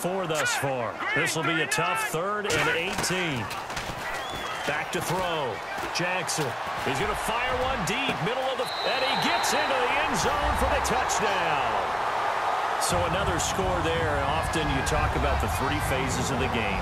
Four thus far. This will be a tough third and 18. Back to throw. Jackson. He's going to fire one deep, middle of the... And he gets into the end zone for the touchdown. So another score there. Often you talk about the three phases of the game.